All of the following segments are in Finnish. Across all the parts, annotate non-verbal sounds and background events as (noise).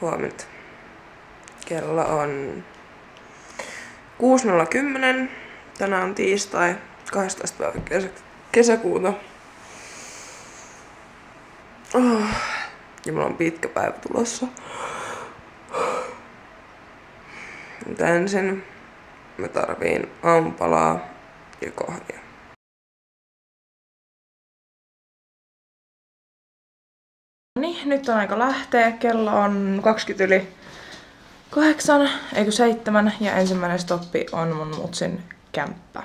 huomenta. Kello on 6.010. Tänään on tiistai 12. päivä kesä, kesäkuuta. Oh. Ja mulla on pitkä päivä tulossa. Mutta ensin mä tarviin aamupalaa ja kahvia. Nyt on aika lähteä. Kello on 20 yli kahdeksan, eikö seitsemän, ja ensimmäinen stoppi on mun mutsin kämppä.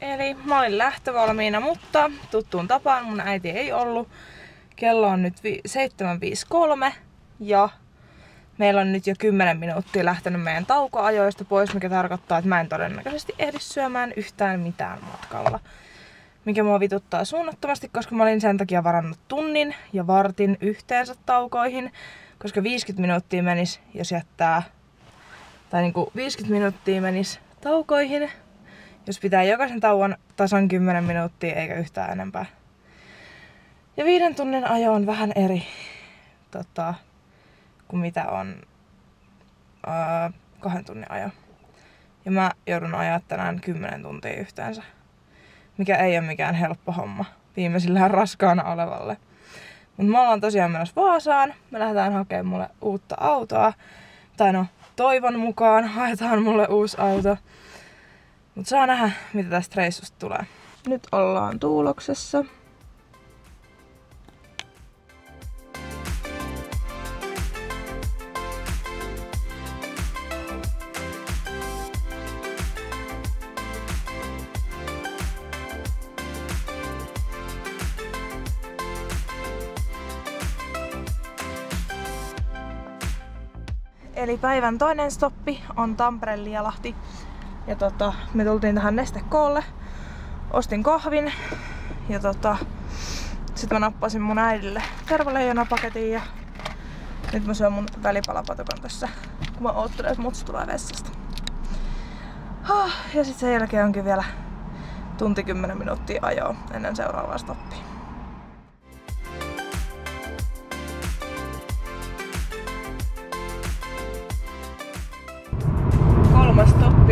Eli mä olin lähtövalmiina, mutta tuttuun tapaan mun äiti ei ollut. Kello on nyt 7.53 ja meillä on nyt jo 10 minuuttia lähtenyt meidän taukoajoista pois, mikä tarkoittaa, että mä en todennäköisesti ehdi syömään yhtään mitään matkalla mikä mua vituttaa suunnattomasti, koska mä olin sen takia varannut tunnin ja vartin yhteensä taukoihin, koska 50 minuuttia menis, jos jättää, tai niinku 50 minuuttia menis taukoihin, jos pitää jokaisen tauon tasan 10 minuuttia eikä yhtään enempää. Ja viiden tunnin ajo on vähän eri tota, kuin mitä on ää, kahden tunnin ajo. Ja mä joudun ajaa tänään 10 tuntia yhteensä mikä ei ole mikään helppo homma viimeisillään raskaana olevalle. Mutta me ollaan tosiaan menossa Vaasaan. Me lähdetään hakemaan mulle uutta autoa. Tai no, toivon mukaan haetaan mulle uusi auto. Mutta saa nähdä, mitä tästä reissusta tulee. Nyt ollaan Tuuloksessa. Eli päivän toinen stoppi on Tampere Lialahti. Ja tota, me tultiin tähän nestekoolle. Ostin kahvin. Ja tota, sitten mä nappasin mun äidille tervaleijonapaketin ja nyt mä syön mun välipalapatukan tässä, kun mä oottelen, että mutsi tulee vessasta. Ja sitten sen jälkeen onkin vielä tunti 10 minuuttia ajoa ennen seuraavaa stoppia.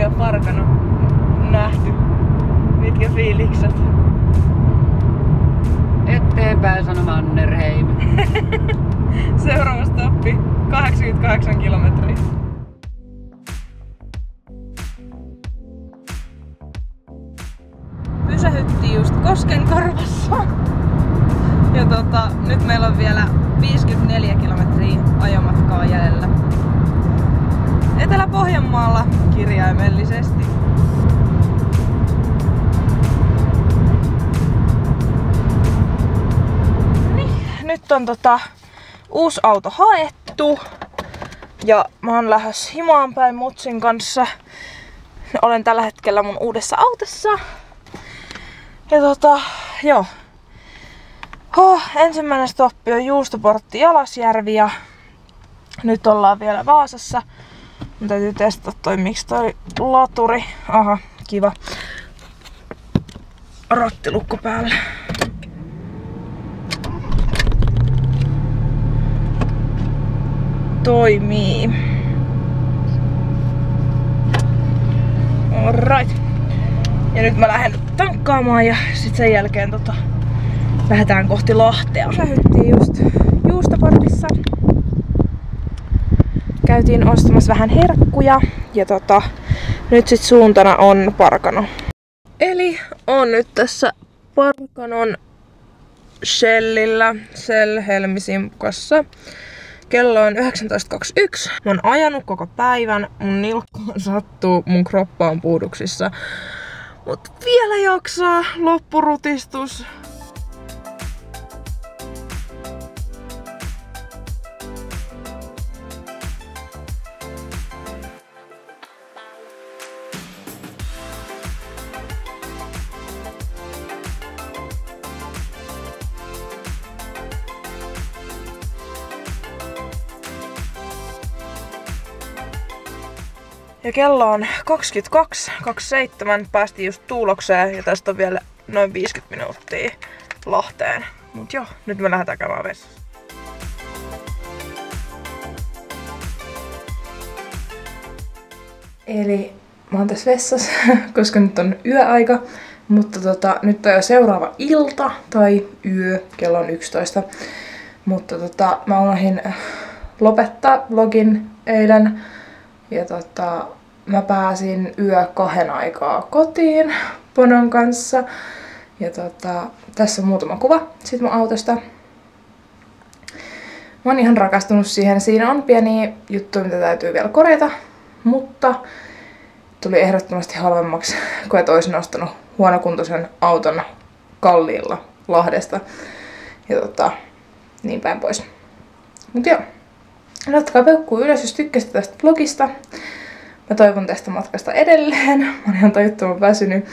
On Parkano nähty. Mitkä fiilikset? Eteenpäin sano Mannerheim. (laughs) Seuraava stoppi 88 kilometriä. Pysähyttiin just Koskenkorvassa. Ja tota, nyt meillä on vielä 54 kilometriä ajomatkaa jäljellä. Kirjaimellisesti. Niin, nyt on tota uusi auto haettu. Ja mä oon lähes himaan päin mutsin kanssa. Olen tällä hetkellä mun uudessa autossa. Ja tota, joo. Oh, ensimmäinen stoppi on Juustoportti Jalasjärvi ja nyt ollaan vielä Vaasassa. Mun täytyy testata toi, miksi toi laturi. Aha, kiva. Rattilukko päälle. Toimii. Alright. Ja nyt mä lähden tankkaamaan ja sit sen jälkeen tota, lähdetään kohti Lahtea. Lähyttiin just Juustoportissa käytiin ostamassa vähän herkkuja ja tota, nyt sit suuntana on Parkano. Eli on nyt tässä Parkanon Shellillä, Shell Helmisimpukassa. Kello on 19.21. Mä oon ajanut koko päivän, mun nilkku (laughs) sattuu, mun kroppa on puuduksissa. Mut vielä jaksaa loppurutistus. Ja kello on 22.27. Päästiin just Tuulokseen ja tästä on vielä noin 50 minuuttia Lahteen. Mut joo, nyt me lähdetään käymään vessassa. Eli mä oon tässä vessassa, (laughs) koska nyt on yöaika. Mutta tota, nyt on jo seuraava ilta tai yö, kello on 11. Mutta tota, mä unohdin äh, lopettaa vlogin eilen ja tota, mä pääsin yö kahden aikaa kotiin Ponon kanssa. Ja tota, tässä on muutama kuva sit mun autosta. Mä oon ihan rakastunut siihen. Siinä on pieni juttu, mitä täytyy vielä korjata. Mutta tuli ehdottomasti halvemmaksi, kun et olisi nostanut huonokuntoisen auton kalliilla Lahdesta. Ja tota, niin päin pois. Mut joo. Laittakaa peukkuu ylös, jos tykkäsit tästä vlogista. Mä toivon tästä matkasta edelleen. (laughs) Mä oon ihan tajuttoman väsynyt.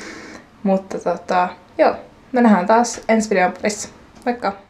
Mutta tota, joo. Me nähdään taas ensi videon parissa. Moikka!